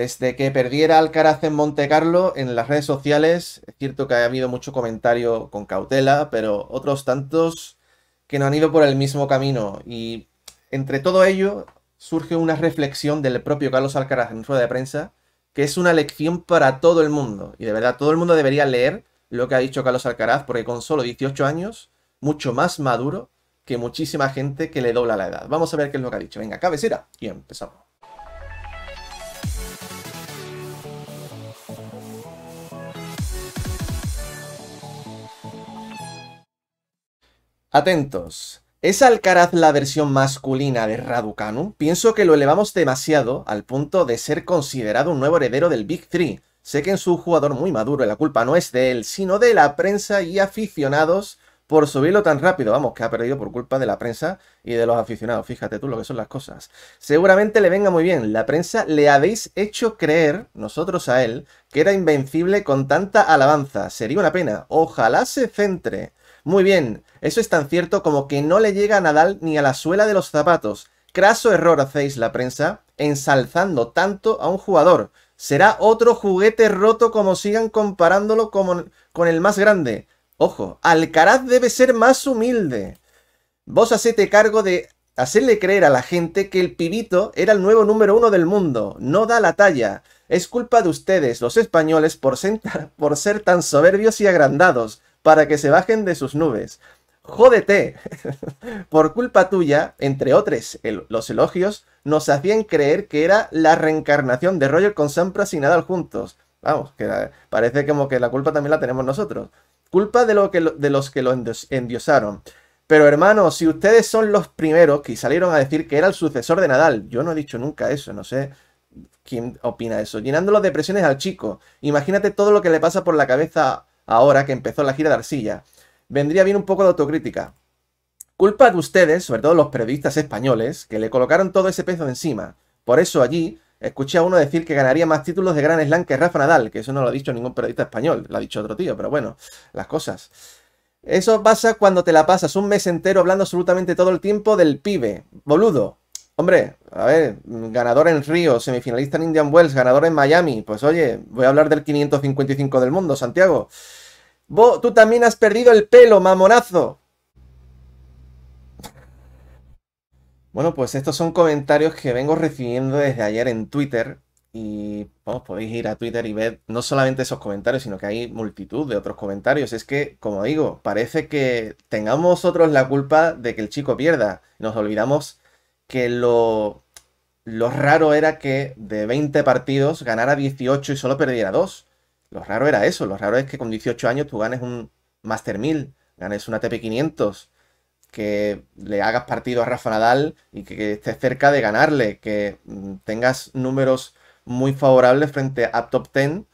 Desde que perdiera Alcaraz en Monte Carlo, en las redes sociales, es cierto que ha habido mucho comentario con cautela, pero otros tantos que no han ido por el mismo camino. Y entre todo ello surge una reflexión del propio Carlos Alcaraz en rueda de prensa, que es una lección para todo el mundo. Y de verdad, todo el mundo debería leer lo que ha dicho Carlos Alcaraz, porque con solo 18 años, mucho más maduro que muchísima gente que le dobla la edad. Vamos a ver qué es lo que ha dicho. Venga, cabecera. Y empezamos. Atentos. ¿Es Alcaraz la versión masculina de Raducanu? Pienso que lo elevamos demasiado al punto de ser considerado un nuevo heredero del Big Three. Sé que es un jugador muy maduro y la culpa no es de él, sino de la prensa y aficionados por subirlo tan rápido. Vamos, que ha perdido por culpa de la prensa y de los aficionados. Fíjate tú lo que son las cosas. Seguramente le venga muy bien. La prensa le habéis hecho creer, nosotros a él, que era invencible con tanta alabanza. Sería una pena. Ojalá se centre muy bien, eso es tan cierto como que no le llega a Nadal ni a la suela de los zapatos. Craso error hacéis la prensa, ensalzando tanto a un jugador. Será otro juguete roto como sigan comparándolo con el más grande. Ojo, Alcaraz debe ser más humilde. Vos hacete cargo de hacerle creer a la gente que el pibito era el nuevo número uno del mundo. No da la talla. Es culpa de ustedes, los españoles, por ser, por ser tan soberbios y agrandados para que se bajen de sus nubes. Jódete. Por culpa tuya, entre otros los elogios, nos hacían creer que era la reencarnación de Roger con Sampras y Nadal juntos. Vamos, que parece como que la culpa también la tenemos nosotros. Culpa de, los que lo endiosaron. Pero hermano, si ustedes son los primeros que salieron a decir que era el sucesor de Nadal, yo no he dicho nunca eso, no sé quién opina eso. Llenándolo de presiones al chico. Imagínate todo lo que le pasa por la cabeza ahora que empezó la gira de arcilla. Vendría bien un poco de autocrítica. Culpa de ustedes, sobre todo los periodistas españoles, que le colocaron todo ese peso encima. Por eso allí escuché a uno decir que ganaría más títulos de Gran Slam que Rafa Nadal, que eso no lo ha dicho ningún periodista español, lo ha dicho otro tío, pero bueno, las cosas. Eso pasa cuando te la pasas un mes entero hablando absolutamente todo el tiempo del pibe. Boludo. Hombre, a ver, ganador en Río, semifinalista en Indian Wells, ganador en Miami. Pues oye, voy a hablar del 555 del mundo, Santiago tú también has perdido el pelo, mamonazo. Bueno, pues estos son comentarios que vengo recibiendo desde ayer en Twitter. Y vamos, podéis ir a Twitter y ver no solamente esos comentarios, sino que hay multitud de otros comentarios. Es que, como digo, parece que tengamos nosotros la culpa de que el chico pierda. Nos olvidamos que lo, lo raro era que de 20 partidos ganara 18 y solo perdiera 2. Lo raro era eso, lo raro es que con 18 años tú ganes un Master 1000, ganes una TP500, que le hagas partido a Rafa Nadal y que, estés cerca de ganarle, que mm, tengas números muy favorables frente a Top 10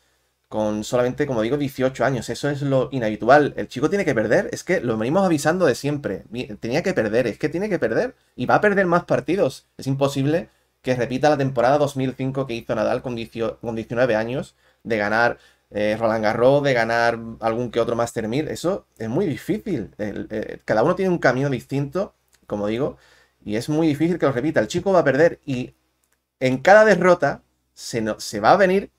con solamente, como digo, 18 años. Eso es lo inhabitual. El chico tiene que perder. Es que lo venimos avisando de siempre. Tenía que perder. Es que tiene que perder. Y va a perder más partidos. Es imposible que repita la temporada 2005 que hizo Nadal con, 19 años de ganar eh, Roland Garros, de ganar algún que otro Master 1000, eso es muy difícil. Eh, cada uno tiene un camino distinto, como digo, y es muy difícil que lo repita. El chico va a perder y en cada derrota se, se va a venir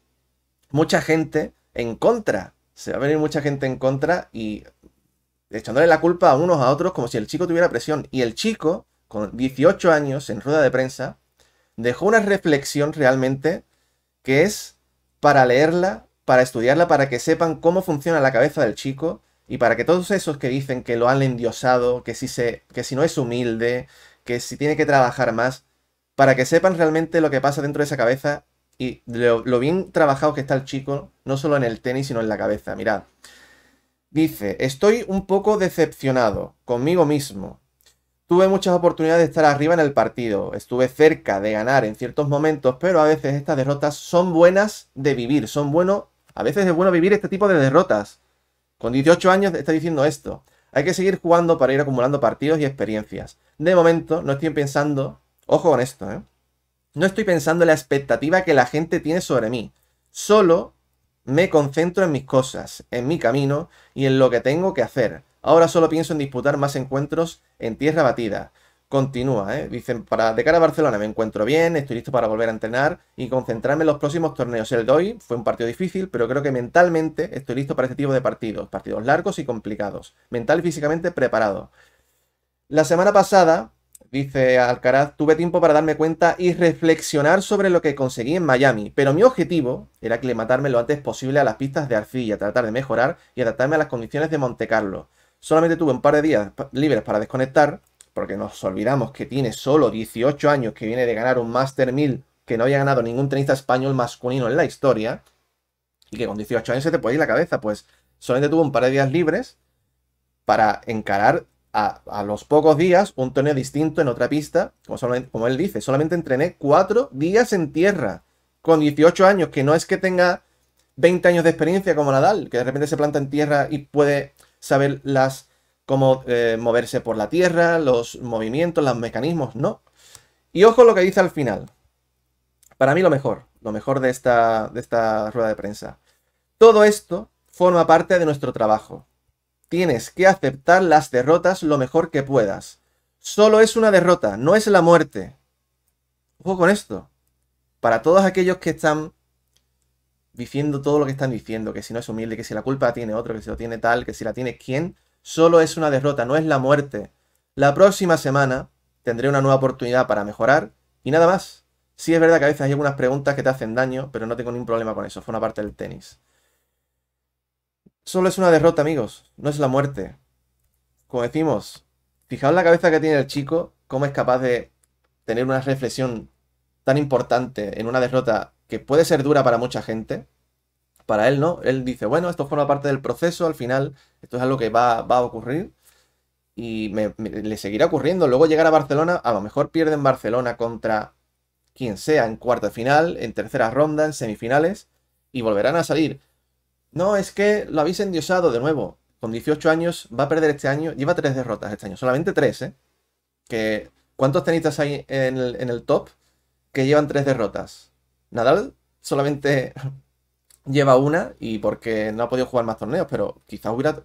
mucha gente en contra. Se va a venir mucha gente en contra y echándole la culpa a unos a otros como si el chico tuviera presión. Y el chico, con 18 años en rueda de prensa, dejó una reflexión realmente que es para leerla para estudiarla, para que sepan cómo funciona la cabeza del chico y para que todos esos que dicen que lo han endiosado, que si, se, que si no es humilde, que si tiene que trabajar más, para que sepan realmente lo que pasa dentro de esa cabeza y lo, bien trabajado que está el chico, no solo en el tenis, sino en la cabeza. Mirad. Dice, estoy un poco decepcionado conmigo mismo. Tuve muchas oportunidades de estar arriba en el partido, estuve cerca de ganar en ciertos momentos, pero a veces estas derrotas son buenas de vivir, son bueno, a veces es bueno vivir este tipo de derrotas. Con 18 años está diciendo esto. Hay que seguir jugando para ir acumulando partidos y experiencias. De momento no estoy pensando, ojo con esto, ¿eh? No estoy pensando en la expectativa que la gente tiene sobre mí. Solo me concentro en mis cosas, en mi camino y en lo que tengo que hacer. Ahora solo pienso en disputar más encuentros en tierra batida. Continúa, ¿eh? Dicen, para, de cara a Barcelona me encuentro bien, estoy listo para volver a entrenar y concentrarme en los próximos torneos. El de hoy fue un partido difícil, pero creo que mentalmente estoy listo para este tipo de partidos. Partidos largos y complicados. Mental y físicamente preparado. La semana pasada, dice Alcaraz, tuve tiempo para darme cuenta y reflexionar sobre lo que conseguí en Miami, pero mi objetivo era aclimatarme lo antes posible a las pistas de arcilla, tratar de mejorar y adaptarme a las condiciones de Monte Carlo. Solamente tuve un par de días libres para desconectar porque nos olvidamos que tiene solo 18 años, que viene de ganar un Master 1000 que no había ganado ningún tenista español masculino en la historia, y que con 18 años se te puede ir la cabeza, pues solamente tuvo un par de días libres para encarar a, los pocos días un torneo distinto en otra pista, como, como él dice, solamente entrené 4 días en tierra, con 18 años, que no es que tenga 20 años de experiencia como Nadal, que de repente se planta en tierra y puede saber las cómo eh, moverse por la tierra, los movimientos, los mecanismos, no. Y ojo lo que dice al final. Para mí lo mejor, lo mejor de esta, de esta rueda de prensa. Todo esto forma parte de nuestro trabajo. Tienes que aceptar las derrotas lo mejor que puedas. Solo es una derrota, no es la muerte. Ojo con esto. Para todos aquellos que están diciendo todo lo que están diciendo, que si no es humilde, que si la culpa tiene otro, que si lo tiene tal, que si la tiene quién, solo es una derrota, no es la muerte. La próxima semana tendré una nueva oportunidad para mejorar y nada más. Sí es verdad que a veces hay algunas preguntas que te hacen daño, pero no tengo ningún problema con eso, fue una parte del tenis. Solo es una derrota, amigos, no es la muerte. Como decimos, fijaos la cabeza que tiene el chico, cómo es capaz de tener una reflexión tan importante en una derrota que puede ser dura para mucha gente, para él no. Él dice, bueno, esto forma parte del proceso, al final esto es algo que va, a ocurrir y le seguirá ocurriendo. Luego llegar a Barcelona, a lo mejor pierde en Barcelona contra quien sea en cuarta final, en tercera ronda, en semifinales y volverán a salir. No, es que lo habéis endiosado de nuevo. Con 18 años va a perder este año. Lleva tres derrotas este año, solamente tres, ¿eh? Que, ¿Cuántos tenistas hay en el, en el top que llevan tres derrotas? Nadal solamente lleva una y porque no ha podido jugar más torneos, pero quizás hubiera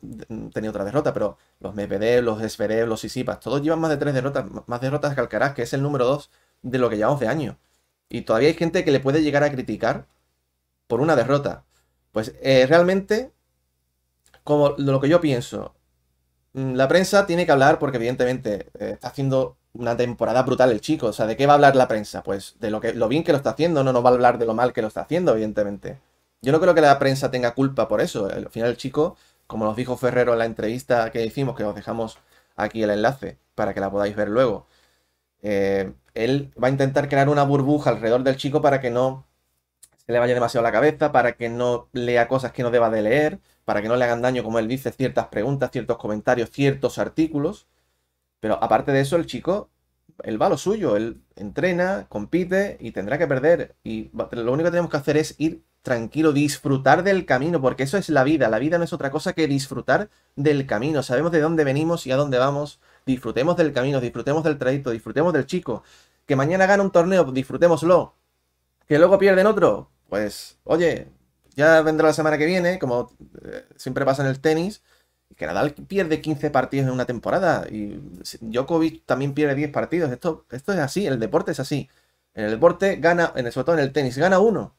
tenido otra derrota, pero los Medvedev, los Esverev, los Isipas, todos llevan más de tres derrotas, más derrotas que Alcaraz, que es el número dos de lo que llevamos de año. Y todavía hay gente que le puede llegar a criticar por una derrota. Pues eh, realmente, como lo que yo pienso, mm, la prensa tiene que hablar porque evidentemente eh, está haciendo una temporada brutal el chico. O sea, ¿de qué va a hablar la prensa? Pues de lo, que, lo bien que lo está haciendo, no nos va a hablar de lo mal que lo está haciendo, evidentemente. Yo no creo que la prensa tenga culpa por eso. Al final el chico, como nos dijo Ferrero en la entrevista que hicimos, que os dejamos aquí el enlace para que la podáis ver luego, eh, él va a intentar crear una burbuja alrededor del chico para que no se le vaya demasiado la cabeza, para que no lea cosas que no deba de leer, para que no le hagan daño, como él dice, ciertas preguntas, ciertos comentarios, ciertos artículos. Pero aparte de eso, el chico, él va a lo suyo, él entrena, compite y tendrá que perder. Y lo único que tenemos que hacer es ir tranquilo, disfrutar del camino, porque eso es la vida. La vida no es otra cosa que disfrutar del camino. Sabemos de dónde venimos y a dónde vamos. Disfrutemos del camino, disfrutemos del trayecto, disfrutemos del chico. Que mañana gana un torneo, disfrutémoslo. Que luego pierden otro, pues, oye, ya vendrá la semana que viene, como eh, siempre pasa en el tenis. Que Nadal pierde 15 partidos en una temporada y Djokovic también pierde 10 partidos. Esto, esto es así, el deporte es así. En el deporte gana, sobre todo en el tenis, gana uno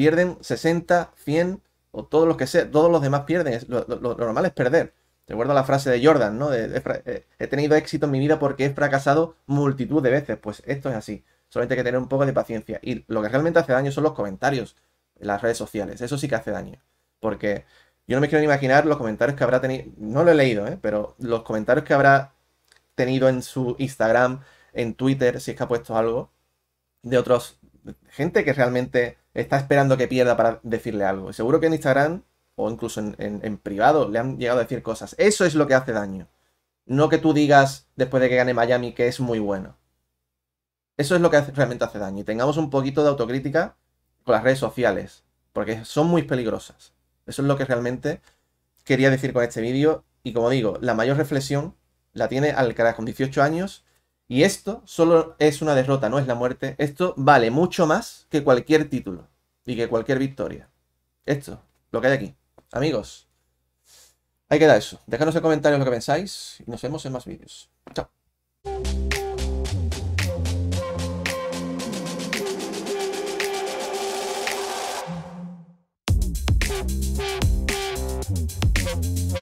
pierden 60, 100 o todos los que sea, todos los demás pierden. Lo, normal es perder. Recuerdo la frase de Jordan, ¿no? Eh, he tenido éxito en mi vida porque he fracasado multitud de veces. Pues esto es así. Solamente hay que tener un poco de paciencia. Y lo que realmente hace daño son los comentarios en las redes sociales. Eso sí que hace daño. Porque yo no me quiero ni imaginar los comentarios que habrá tenido. No lo he leído, ¿eh? Pero los comentarios que habrá tenido en su Instagram, en Twitter, si es que ha puesto algo, de otros. Gente que realmente está esperando que pierda para decirle algo. seguro que en Instagram o incluso en, privado le han llegado a decir cosas. Eso es lo que hace daño. No que tú digas después de que gane Miami que es muy bueno. Eso es lo que realmente hace daño. Y tengamos un poquito de autocrítica con las redes sociales. Porque son muy peligrosas. Eso es lo que realmente quería decir con este vídeo. Y como digo, la mayor reflexión la tiene Alcaraz con 18 años y esto solo es una derrota, no es la muerte. Esto vale mucho más que cualquier título y que cualquier victoria. Esto, lo que hay aquí. Amigos, ahí queda eso. Dejadnos en comentarios lo que pensáis y nos vemos en más vídeos. Chao.